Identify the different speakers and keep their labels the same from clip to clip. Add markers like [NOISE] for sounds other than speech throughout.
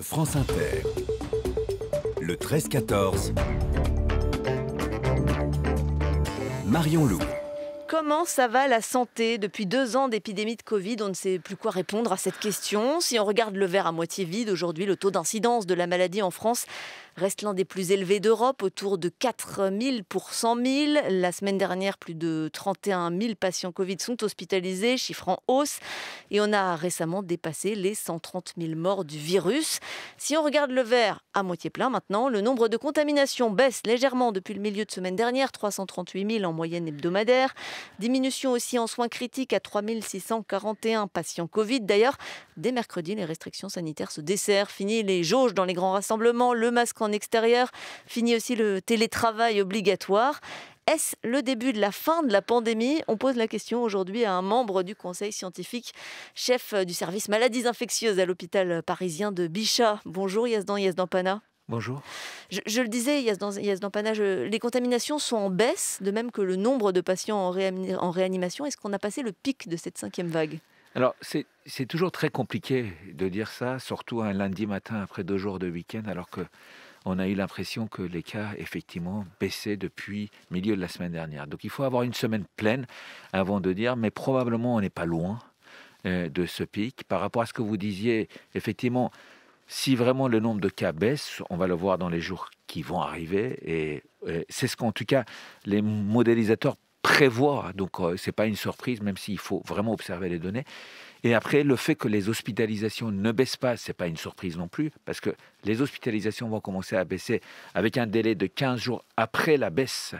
Speaker 1: France Inter. Le 13-14. Marion Loup.
Speaker 2: Comment ça va la santé Depuis deux ans d'épidémie de Covid, on ne sait plus quoi répondre à cette question. Si on regarde le verre à moitié vide, aujourd'hui, le taux d'incidence de la maladie en France reste l'un des plus élevés d'Europe, autour de 4 000 pour 100 000. La semaine dernière, plus de 31 000 patients Covid sont hospitalisés, chiffre en hausse. Et on a récemment dépassé les 130 000 morts du virus. Si on regarde le verre à moitié plein maintenant, le nombre de contaminations baisse légèrement depuis le milieu de semaine dernière, 338 000 en moyenne hebdomadaire. Diminution aussi en soins critiques à 3 641 patients Covid. D'ailleurs, dès mercredi, les restrictions sanitaires se desserrent. Fini les jauges dans les grands rassemblements, le masque en extérieur, fini aussi le télétravail obligatoire. Est-ce le début de la fin de la pandémie? On pose la question aujourd'hui à un membre du conseil scientifique, chef du service maladies infectieuses à l'hôpital parisien de Bichat. Bonjour Yazdan Yazdan-Pana.
Speaker 3: Bonjour.
Speaker 2: Je, le disais, Yazdan Pana, les contaminations sont en baisse, de même que le nombre de patients en, en réanimation. Est-ce qu'on a passé le pic de cette cinquième vague?
Speaker 3: Alors, c'est toujours très compliqué de dire ça, surtout un lundi matin après deux jours de week-end, alors que on a eu l'impression que les cas, effectivement, baissaient depuis milieu de la semaine dernière. Donc, il faut avoir une semaine pleine avant de dire, mais probablement, on n'est pas loin euh, de ce pic. Par rapport à ce que vous disiez, effectivement, si vraiment le nombre de cas baisse, on va le voir dans les jours qui vont arriver. Et, c'est ce qu'en tout cas les modélisateurs prévoient. Donc euh, ce n'est pas une surprise, même s'il faut vraiment observer les données. Et après, le fait que les hospitalisations ne baissent pas, ce n'est pas une surprise non plus, parce que les hospitalisations vont commencer à baisser avec un délai de 15 jours après la baisse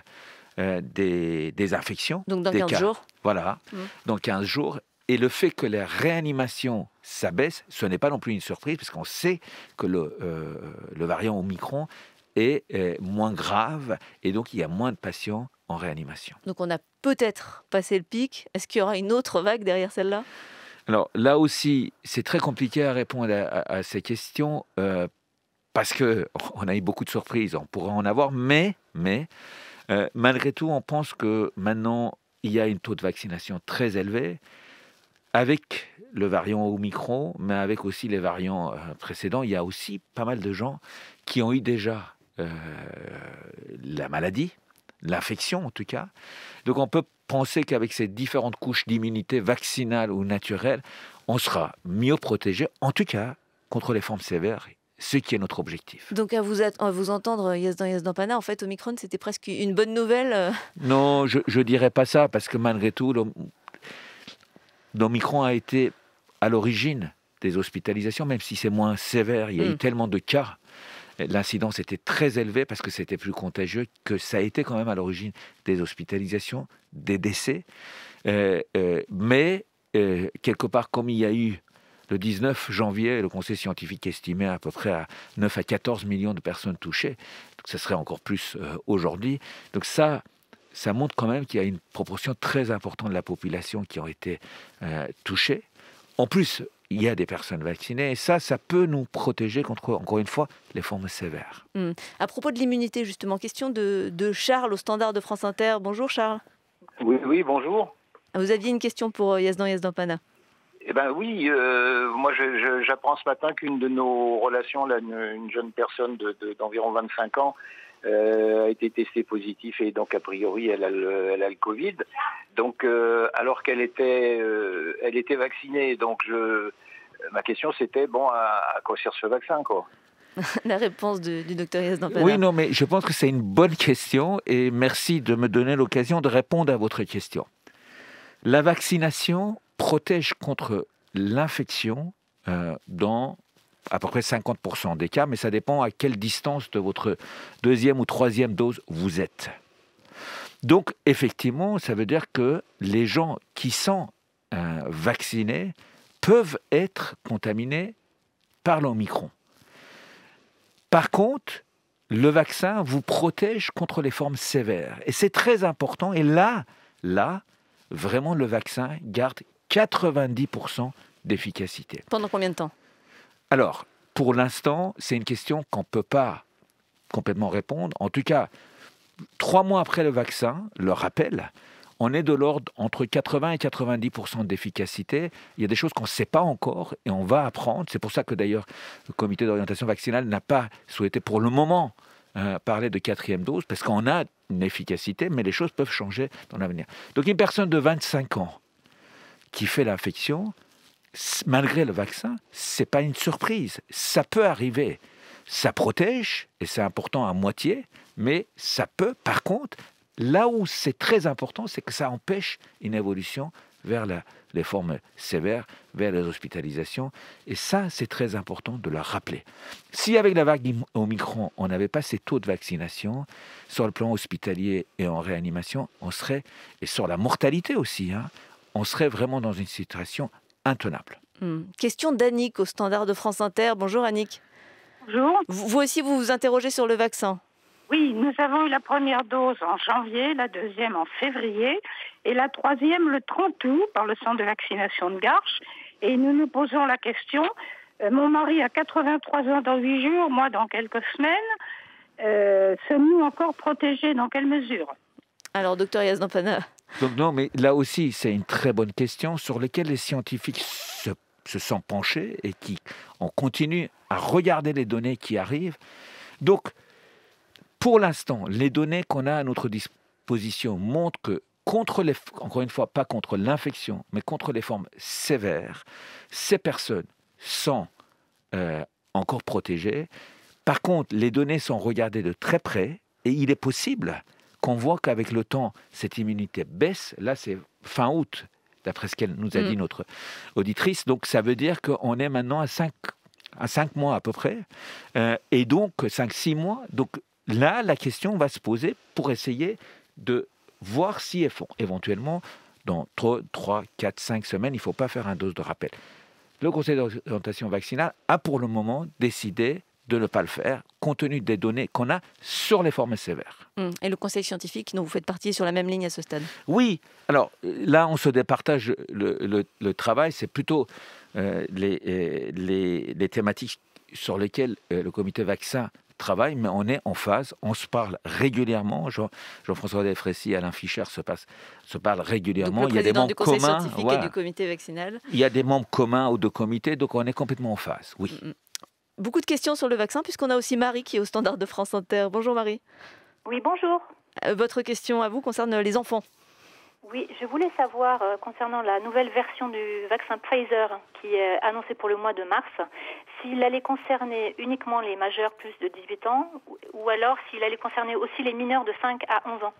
Speaker 3: euh, des, infections.
Speaker 2: Donc dans 15 jours
Speaker 3: Voilà, mmh. dans 15 jours. Et le fait que les réanimations s'abaissent, ce n'est pas non plus une surprise, parce qu'on sait que le, euh, le variant Omicron est, moins grave, et donc il y a moins de patients en réanimation.
Speaker 2: Donc on a peut-être passé le pic. Est-ce qu'il y aura une autre vague derrière celle-là?
Speaker 3: Alors là aussi, c'est très compliqué à répondre à, ces questions, euh, parce qu'on [LAUGHS] a eu beaucoup de surprises, on pourrait en avoir, mais, mais euh, malgré tout, on pense que maintenant, il y a un taux de vaccination très élevé avec le variant Omicron, mais avec aussi les variants euh, précédents, il y a aussi pas mal de gens qui ont eu déjà euh, la maladie, l'infection en tout cas. Donc on peut penser qu'avec ces différentes couches d'immunité vaccinale ou naturelle, on sera mieux protégé, en tout cas contre les formes sévères ce qui est notre objectif.
Speaker 2: Donc à vous, à vous entendre, Yazdan Yazdan Pana, en fait, Omicron, c'était presque une bonne nouvelle euh [LAUGHS]
Speaker 3: Non, je ne dirais pas ça, parce que malgré tout, l'Omicron a été à l'origine des hospitalisations, même si c'est moins sévère. Il y a eu mm. tellement de cas. L'incidence était très élevée parce que c'était plus contagieux que ça a été quand même à l'origine des hospitalisations, des décès. Euh, euh, mais euh, quelque part, comme il y a eu le 19 janvier, le Conseil scientifique estimait à peu près à 9 à 14 millions de personnes touchées. Donc ça serait encore plus aujourd'hui. Donc ça, ça montre quand même qu'il y a une proportion très importante de la population qui ont été touchées. En plus, il y a des personnes vaccinées et ça, ça peut nous protéger contre, encore une fois, les formes sévères.
Speaker 2: Hmm. À propos de l'immunité, justement, question de, Charles au standard de France Inter. Bonjour Charles.
Speaker 4: Oui, oui, bonjour.
Speaker 2: Vous aviez une question pour euh, Yazdan Yazdan Pana
Speaker 4: eh ben oui, euh, moi j'apprends ce matin qu'une de nos relations, là, une, jeune personne d'environ 25 ans, a été testée positive et donc a priori elle a le, elle a le Covid. Donc euh, alors qu'elle était, euh, elle était vaccinée, donc je, ma question c'était bon à, quoi sert ce vaccin quoi? [LAUGHS]
Speaker 2: La réponse du docteur Yazdan
Speaker 3: Oui, non, mais je pense que c'est une bonne question et merci de me donner l'occasion de répondre à votre question. La vaccination protège contre l'infection dans à peu près 50% des cas, mais ça dépend à quelle distance de votre deuxième ou troisième dose vous êtes. Donc, effectivement, ça veut dire que les gens qui sont euh, vaccinés peuvent être contaminés par l'Omicron. Par contre, le vaccin vous protège contre les formes sévères. Et c'est très important. Et là, là, vraiment, le vaccin garde 90% d'efficacité.
Speaker 2: Pendant combien de temps?
Speaker 3: Alors, pour l'instant, c'est une question qu'on ne peut pas complètement répondre. En tout cas, trois mois après le vaccin, le rappel, on est de l'ordre entre 80 et 90 d'efficacité. Il y a des choses qu'on ne sait pas encore et on va apprendre. C'est pour ça que d'ailleurs le comité d'orientation vaccinale n'a pas souhaité pour le moment euh, parler de quatrième dose parce qu'on a une efficacité, mais les choses peuvent changer dans l'avenir. Donc une personne de 25 ans qui fait l'infection, malgré le vaccin, c'est pas une surprise. Ça peut arriver. Ça protège, et c'est important à moitié, mais ça peut, par contre, là où c'est très important, c'est que ça empêche une évolution vers les formes sévères, vers les hospitalisations. Et ça, c'est très important de le rappeler. Si avec la vague Omicron, on n'avait pas ces taux de vaccination, sur le plan hospitalier et en réanimation, on serait, et sur la mortalité aussi, hein, on serait vraiment dans une situation intenable.
Speaker 2: Hmm. Question d'Annick au standard de France Inter. Bonjour Annick.
Speaker 5: Bonjour.
Speaker 2: Vous aussi, vous vous interrogez sur le vaccin
Speaker 5: Oui, nous avons eu la première dose en janvier, la deuxième en février et la troisième le 30 août par le centre de vaccination de Garches. Et nous nous posons la question, euh, mon mari a 83 ans dans 8 jours, moi dans quelques semaines. Euh, sommes-nous encore protégés Dans quelle mesure?
Speaker 2: Alors, docteur Yazdampana
Speaker 3: donc non, mais là aussi, c'est une très bonne question sur laquelle les scientifiques se, sont penchés et qui on continue à regarder les données qui arrivent. Donc, pour l'instant, les données qu'on a à notre disposition montrent que contre les, encore une fois, pas contre l'infection, mais contre les formes sévères, ces personnes sont euh, encore protégées. Par contre, les données sont regardées de très près et il est possible qu'on voit qu'avec le temps, cette immunité baisse. Là, c'est fin août, d'après ce qu'elle nous a dit mm. notre auditrice. Donc, ça veut dire qu'on est maintenant à 5, à 5 mois à peu près, euh, et donc 5-6 mois. Donc là, la question va se poser pour essayer de voir si éventuellement, dans 3, 3 4, 5 semaines, il ne faut pas faire un dose de rappel. Le Conseil d'orientation vaccinale a pour le moment décidé de ne pas le faire, compte tenu des données qu'on a sur les formes sévères.
Speaker 2: Hum. Et le conseil scientifique dont vous faites partie sur la même ligne à ce stade?
Speaker 3: Oui, alors là, on se départage le, travail, c'est plutôt euh, les, les, thématiques sur lesquelles euh, le comité vaccin travaille, mais on est en phase, on se parle régulièrement. Jean, Jean-François Delfrécy, Alain Fischer se, passe, se parlent régulièrement.
Speaker 2: il y a des membres du communs, scientifique et du comité vaccinal.
Speaker 3: Il y a des membres communs ou de comités, donc on est complètement en phase. Oui. Hum, hum.
Speaker 2: Beaucoup de questions sur le vaccin, puisqu'on a aussi Marie qui est au standard de France Inter. Bonjour Marie.
Speaker 6: Oui, bonjour.
Speaker 2: Euh, votre question à vous concerne les enfants.
Speaker 6: Oui, je voulais savoir euh, concernant la nouvelle version du vaccin Pfizer qui est annoncée pour le mois de mars, s'il allait concerner uniquement les majeurs plus de 18 ans ou alors s'il allait concerner aussi les mineurs de 5 à 11 ans.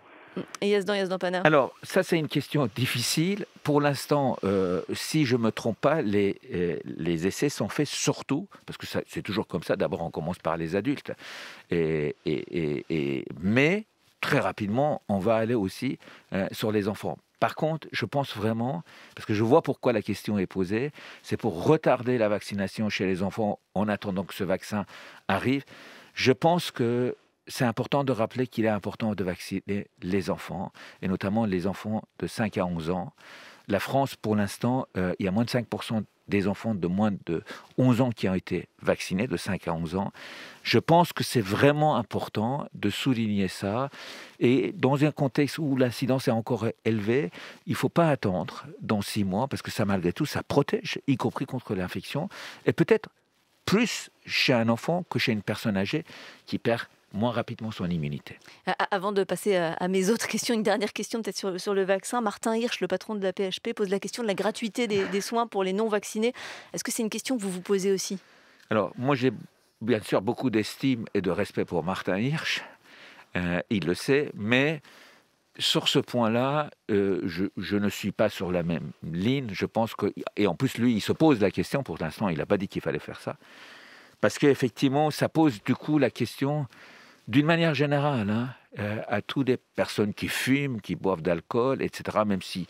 Speaker 2: Et Yazdan, Yazdan Pana
Speaker 3: Alors, ça, c'est une question difficile. Pour l'instant, euh, si je ne me trompe pas, les, euh, les essais sont faits surtout, parce que c'est toujours comme ça, d'abord on commence par les adultes, et, et, mais très rapidement, on va aller aussi euh, sur les enfants. Par contre, je pense vraiment, parce que je vois pourquoi la question est posée, c'est pour retarder la vaccination chez les enfants en attendant que ce vaccin arrive. Je pense que c'est important de rappeler qu'il est important de vacciner les enfants, et notamment les enfants de 5 à 11 ans. La France, pour l'instant, euh, il y a moins de 5% des enfants de moins de 11 ans qui ont été vaccinés, de 5 à 11 ans. Je pense que c'est vraiment important de souligner ça. Et dans un contexte où l'incidence est encore élevée, il ne faut pas attendre dans 6 mois, parce que ça, malgré tout, ça protège, y compris contre l'infection, et peut-être plus chez un enfant que chez une personne âgée qui perd moins rapidement son immunité.
Speaker 2: Avant de passer à, mes autres [LAUGHS] questions, une dernière question peut-être sur, le vaccin. Martin Hirsch, le patron de la PHP, pose la question de la gratuité des, soins pour les non-vaccinés. Est-ce que c'est une question que vous vous posez aussi?
Speaker 3: Alors, moi j'ai bien sûr beaucoup d'estime et de respect pour Martin Hirsch. Euh, il le sait, mais sur ce point-là, euh, je, je, ne suis pas sur la même ligne. Je pense que, et en plus lui, il se pose la question. Pour l'instant, il n'a pas dit qu'il fallait faire ça, parce qu'effectivement, ça pose du coup la question d'une manière générale, hein, euh, à toutes les personnes qui fument, qui boivent d'alcool, etc., même si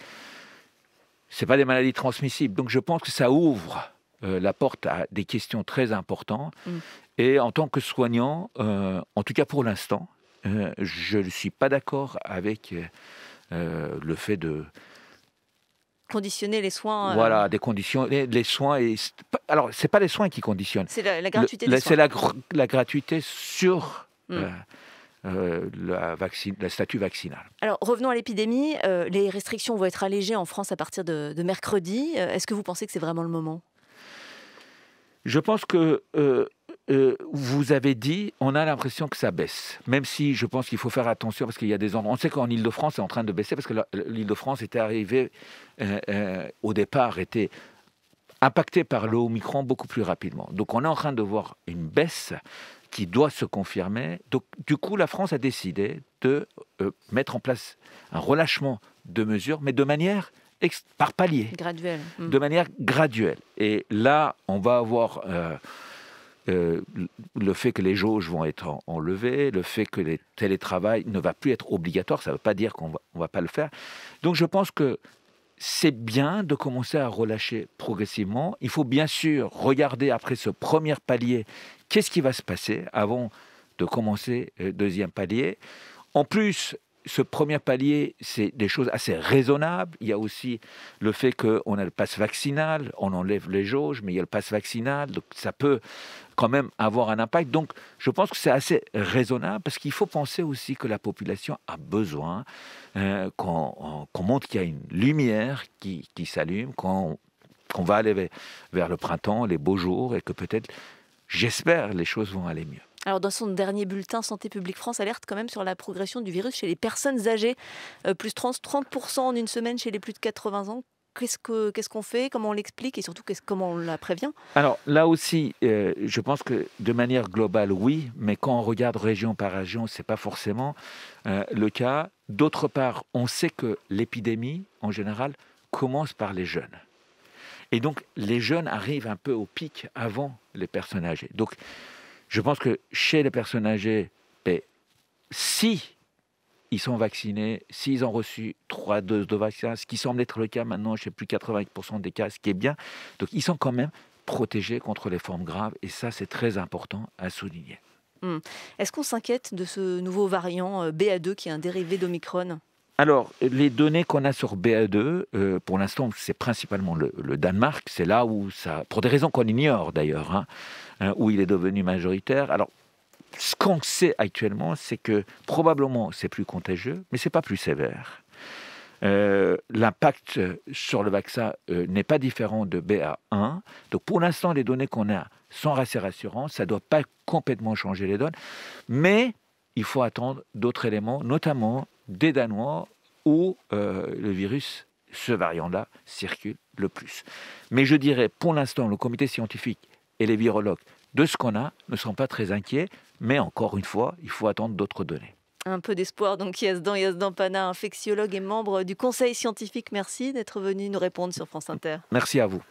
Speaker 3: ce pas des maladies transmissibles. Donc je pense que ça ouvre euh, la porte à des questions très importantes. Mm. Et en tant que soignant, euh, en tout cas pour l'instant, je ne suis pas d'accord avec le fait de
Speaker 2: conditionner les soins.
Speaker 3: Voilà, des conditions, les, soins. Et, alors, c'est pas les soins qui conditionnent.
Speaker 2: C'est la, gratuité. C'est
Speaker 3: la, la, gratuité sur Mm. Euh, euh, la, vaccine, la statut vaccinal.
Speaker 2: Alors revenons à l'épidémie. Euh, les restrictions vont être allégées en France à partir de, mercredi. Euh, est-ce que vous pensez que c'est vraiment le moment?
Speaker 3: Je pense que vous avez dit, on a l'impression que ça baisse. Même si je pense qu'il faut faire attention parce qu'il y a des endroits. On sait qu'en Ile-de-France, c'est en train de baisser parce que l'Île-de-France était arrivée au départ était impacté par le Omicron beaucoup plus rapidement. Donc on est en train de voir une baisse qui doit se confirmer. Donc du coup, la France a décidé de euh, mettre en place un relâchement de mesures, mais de manière par palier.
Speaker 2: Graduelle.
Speaker 3: Hmm. De manière graduelle. Et là, on va avoir... Euh, euh, le fait que les jauges vont être enlevées, le fait que le télétravail ne va plus être obligatoire, ça ne veut pas dire qu'on ne va pas le faire. Donc je pense que c'est bien de commencer à relâcher progressivement. Il faut bien sûr regarder après ce premier palier, qu'est-ce qui va se passer avant de commencer le deuxième palier. En plus, ce premier palier, c'est des choses assez raisonnables. Il y a aussi le fait qu'on a le passe vaccinal, on enlève les jauges, mais il y a le passe vaccinal, donc ça peut même avoir un impact. Donc je pense que c'est assez raisonnable parce qu'il faut penser aussi que la population a besoin euh, qu'on montre qu'il y a une lumière qui, s'allume, qu'on va aller vers le printemps, les beaux jours, et que peut-être, j'espère, les choses vont aller mieux.
Speaker 2: Alors, dans son dernier bulletin, Santé publique France alerte quand même sur la progression du virus chez les personnes âgées, euh, plus 30%, 30 en une semaine chez les plus de 80 ans. Qu'est-ce qu'on fait Comment on l'explique Et surtout, comment on la prévient
Speaker 3: Alors là aussi, euh, je pense que de manière globale, oui, mais quand on regarde région par région, ce n'est pas forcément euh, le cas. D'autre part, on sait que l'épidémie, en général, commence par les jeunes. Et donc, les jeunes arrivent un peu au pic avant les personnes âgées. Donc, je pense que chez les personnes âgées, ben, si ils sont vaccinés, s'ils ont reçu trois doses de vaccin, ce qui semble être le cas maintenant chez plus de 80% des cas, ce qui est bien, donc ils sont quand même protégés contre les formes graves, et ça c'est très important à souligner.
Speaker 2: Hmm. Est-ce qu'on s'inquiète de ce nouveau variant euh, BA2 qui est un dérivé d'Omicron?
Speaker 3: Alors, les données qu'on a sur BA2, euh, pour l'instant, c'est principalement le, Danemark. C'est là où ça, pour des raisons qu'on ignore d'ailleurs, hein, hein, où il est devenu majoritaire. Alors, ce qu'on sait actuellement, c'est que probablement c'est plus contagieux, mais c'est pas plus sévère. Euh, l'impact sur le vaccin euh, n'est pas différent de BA1. Donc pour l'instant, les données qu'on a sont assez rassurantes. Ça ne doit pas complètement changer les donnes. Mais il faut attendre d'autres éléments, notamment des Danois où euh, le virus, ce variant-là, circule le plus. Mais je dirais, pour l'instant, le comité scientifique et les virologues, de ce qu'on a, ne sont pas très inquiets. Mais encore une fois, il faut attendre d'autres données.
Speaker 2: Un peu d'espoir, donc Yazdan Yazdan Pana, infectiologue et membre du conseil scientifique. Merci d'être venu nous répondre sur France Inter.
Speaker 3: Merci à vous.